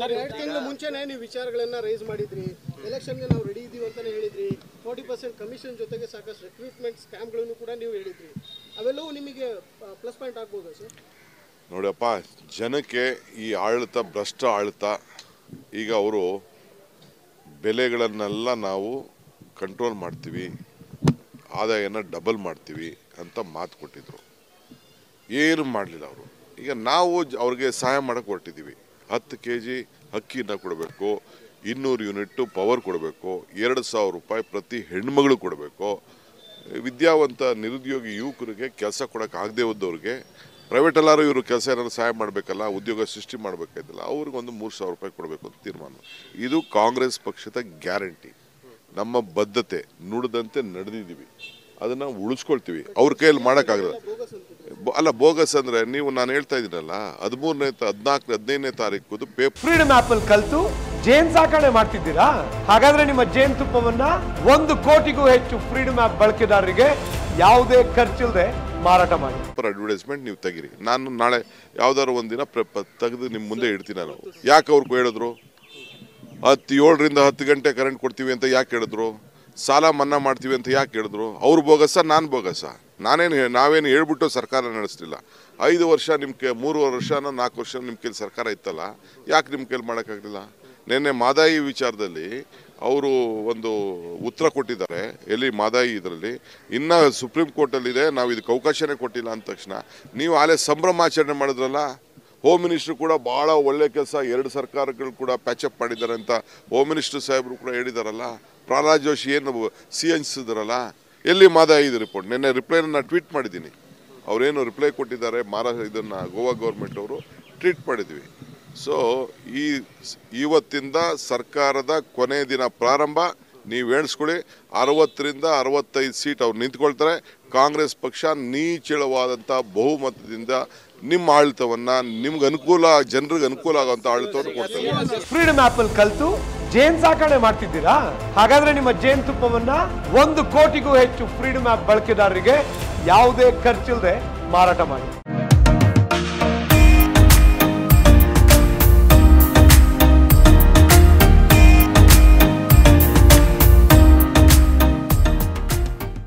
Sir, ಎರಡು ತಿಂಗಳು ಮುಂಚೆನೆ ನೀವು ವಿಚಾರಗಳನ್ನ ರೈಸ್ ಮಾಡಿದ್ರಿ. ಎಲೆಕ್ಷನ್ಗೆ ನಾವು ರೆಡಿ ಇದ್ದೀವಿ ಅಂತಾನೆ ಹೇಳಿದ್ರಿ. ಫೋರ್ಟಿ ಪರ್ಸೆಂಟ್ ಕಮಿಷನ್ ಜೊತೆಗೆ ಸಾಕಷ್ಟು ರಿಕ್ರೂಟ್ಮೆಂಟ್ ಸ್ಕ್ಯಾಮ್ಗಳನ್ನು ಕೂಡ ನೀವು ಹೇಳಿದ್ರಿ. ಅವೆಲ್ಲವೂ ನಿಮಗೆ ಪ್ಲಸ್ ಪಾಯಿಂಟ್ ಆಗ್ಬೋದಾ ಸರ್? ನೋಡಪ್ಪ, ಜನಕ್ಕೆ ಈ ಆಡಳಿತ, ಭ್ರಷ್ಟ ಆಡಳಿತ, ಈಗ ಅವರು ಬೆಲೆಗಳನ್ನೆಲ್ಲ ನಾವು ಕಂಟ್ರೋಲ್ ಮಾಡ್ತೀವಿ. ಆದಾಯನ ಡಬಲ್ ಮಾಡ್ತೀವಿ ಅಂತ ಮಾತು ಕೊಟ್ಟಿದ್ರು. ಏನು ಮಾಡಲಿಲ್ಲ ಅವರು. ಈಗ ನಾವು ಅವ್ರಿಗೆ ಸಹಾಯ ಮಾಡಕ್ಕೆ ಹೊರಟಿದ್ದೀವಿ. ಹತ್ತು ಕೆ ಜಿ ಅಕ್ಕಿಯನ್ನು ಕೊಡಬೇಕು, ಇನ್ನೂರು ಯೂನಿಟ್ಟು ಪವರ್ ಕೊಡಬೇಕು, ಎರಡು ಸಾವಿರ ರೂಪಾಯಿ ಪ್ರತಿ ಹೆಣ್ಮಗಳು ಕೊಡಬೇಕು. ವಿದ್ಯಾವಂತ ನಿರುದ್ಯೋಗಿ ಯುವಕರಿಗೆ ಕೆಲಸ ಕೊಡೋಕೆ ಆಗದೆ ಹೋದವ್ರಿಗೆ ಪ್ರೈವೇಟ್ ಎಲ್ಲರೂ ಇವರು ಕೆಲಸ ಏನಾದ್ರು ಸಹಾಯ ಮಾಡಬೇಕಲ್ಲ, ಉದ್ಯೋಗ ಸೃಷ್ಟಿ ಮಾಡಬೇಕಾಯ್ತಲ್ಲ ಅವ್ರಿಗೊಂದು ಮೂರು ಸಾವಿರ ರೂಪಾಯಿ ಕೊಡಬೇಕು ಅಂತ ತೀರ್ಮಾನ. ಇದು ಕಾಂಗ್ರೆಸ್ ಪಕ್ಷದ ಗ್ಯಾರಂಟಿ. ನಮ್ಮ ಬದ್ಧತೆ ನುಡಿದಂತೆ ನಡೆದಿದ್ದೀವಿ. ಅದನ್ನು ಉಳಿಸ್ಕೊಳ್ತೀವಿ. ಅವ್ರ ಕೈಯಲ್ಲಿ ಮಾಡೋಕ್ಕಾಗಲ್ಲ. ಅಲ್ಲ ಬೋಗಸ್ ಅಂದ್ರೆ ನೀವು ನಾನು ಹೇಳ್ತಾ ಇದ್ದೀನಲ್ಲ ಹದಿಮೂರನೇ ಹದಿನಾಲ್ಕು ಹದಿನೈದನೇ ತಾರೀಕು ಪೇಪರ್ ಫ್ರೀಡಮ್ ಆಪ್ ಅಲ್ಲಿ ಕಲ್ತು ಜೇನ್ ಸಾಕಣೆ ಮಾಡ್ತಿದ್ದೀರಾ? ಹಾಗಾದ್ರೆ ನಿಮ್ಮ ಜೇನ್ ತುಪ್ಪವನ್ನ ಒಂದು ಕೋಟಿಗೂ ಹೆಚ್ಚು ಫ್ರೀಡಮ್ ಆಪ್ ಬಳಕೆದಾರರಿಗೆ ಯಾವುದೇ ಖರ್ಚಿಲ್ಲದೆ ಮಾರಾಟ ಮಾಡಿ. ಅಡ್ವರ್ಟೈಸ್ಮೆಂಟ್ ನೀವು ತೆಗಿರಿ. ನಾನು ನಾಳೆ ಯಾವ್ದಾದ್ರು ಒಂದಿನ ತೆಗೆದು ನಿಮ್ಮ ಮುಂದೆ ಇಡ್ತೀನಿ ನಾನು. ಯಾಕೆ ಅವ್ರಿಗೂ ಹೇಳಿದ್ರು? ಹತ್ತು ಏಳರಿಂದ ಹತ್ತು ಗಂಟೆ ಕರೆಂಟ್ ಕೊಡ್ತೀವಿ ಅಂತ ಯಾಕೆ ಹೇಳಿದ್ರು? ಸಾಲ ಮನ್ನಾ ಮಾಡ್ತೀವಿ ಅಂತ ಯಾಕೆ ಹೇಳಿದ್ರು? ಅವ್ರು ಬೋಗಸ ನಾನು ಬೋಗಸ ನಾನೇನು ನಾವೇನು ಹೇಳ್ಬಿಟ್ಟು ಸರ್ಕಾರ ನಡೆಸಲಿಲ್ಲ. ಐದು ವರ್ಷ ನಿಮ್ಮ ಕೆ ಮೂರುವರೆ ವರ್ಷನ ನಾಲ್ಕು ವರ್ಷ ನಿಮ್ಮ ಕೈಲಿ ಸರ್ಕಾರ ಇತ್ತಲ್ಲ, ಯಾಕೆ ನಿಮ್ಮ ಕೈಲಿ ಮಾಡೋಕ್ಕಾಗಲಿಲ್ಲ? ನಿನ್ನೆ ಮಾದಾಯಿ ವಿಚಾರದಲ್ಲಿ ಅವರು ಒಂದು ಉತ್ತರ ಕೊಟ್ಟಿದ್ದಾರೆ, ಎಲ್ಲಿ ಮಾದಾಯಿ ಇದರಲ್ಲಿ. ಇನ್ನು ಸುಪ್ರೀಂ ಕೋರ್ಟಲ್ಲಿದೆ, ನಾವು ಇದಕ್ಕೆ ಅವಕಾಶನೇ ಕೊಟ್ಟಿಲ್ಲ ಅಂದ ತಕ್ಷಣ, ನೀವು ಆಲೇ ಸಂಭ್ರಮಾಚರಣೆ ಮಾಡಿದ್ರಲ್ಲ, ಹೋಮ್ ಮಿನಿಸ್ಟ್ರು ಕೂಡ ಭಾಳ ಒಳ್ಳೆ ಕೆಲಸ, ಎರಡು ಸರ್ಕಾರಗಳು ಕೂಡ ಪ್ಯಾಚಪ್ ಮಾಡಿದ್ದಾರೆ ಅಂತ ಹೋಮ್ ಮಿನಿಸ್ಟರ್ ಸಾಹೇಬರು ಕೂಡ ಹೇಳಿದಾರಲ್ಲ ಪ್ರಹ್ಲಾದ್ ಜೋಶಿ ಏನು ಸಿ ಅನ್ಸಿದ್ರಲ್ಲ ಎಲ್ಲಿ ಮಾದ ಇದು ರಿಪೋರ್ಟ್ ನಿನ್ನೆ ರಿಪ್ಲೈನ ಟ್ವೀಟ್ ಮಾಡಿದ್ದೀನಿ. ಅವರೇನು ರಿಪ್ಲೈ ಕೊಟ್ಟಿದ್ದಾರೆ ಮಹಾರಾಷ್ಟ್ರ ಇದನ್ನು ಗೋವಾ ಗೌರ್ಮೆಂಟ್ ಅವರು ಟ್ವೀಟ್ ಮಾಡಿದ್ವಿ. ಸೊ ಈ ಇವತ್ತಿಂದ ಸರ್ಕಾರದ ಕೊನೆ ದಿನ ಪ್ರಾರಂಭ, ನೀವು ಎಣಿಸ್ಕೊಳ್ಳಿ ಅರವತ್ತರಿಂದ ಅರವತ್ತೈದು ಸೀಟ್ ಅವ್ರು ನಿಂತ್ಕೊಳ್ತಾರೆ. ಕಾಂಗ್ರೆಸ್ ಪಕ್ಷ ನೀಚಳವಾದಂಥ ಬಹುಮತದಿಂದ ನಿಮ್ಮ ಆಡಳಿತವನ್ನು ನಿಮ್ಗೆ ಅನುಕೂಲ, ಜನರಿಗೆ ಅನುಕೂಲ ಆಗುವಂಥ ಆಡಳಿತವನ್ನು ಕೊಡ್ತಾರೆ ಫ್ರೀಡಮ್ ಆ್ಯಪಲ್ಲಿ ಕಲ್ತು ಜೇನ್ ಸಾಕಣೆ ಮಾಡ್ತಿದ್ದೀರಾ? ಹಾಗಾದ್ರೆ ನಿಮ್ಮ ಜೇನ್ ತುಪ್ಪವನ್ನ ಒಂದು ಕೋಟಿಗೂ ಹೆಚ್ಚು ಫ್ರೀಡಮ್ ಆಪ್ ಬಳಕೆದಾರರಿಗೆ ಯಾವುದೇ ಖರ್ಚಿಲ್ಲದೆ ಮಾರಾಟ ಮಾಡಿ.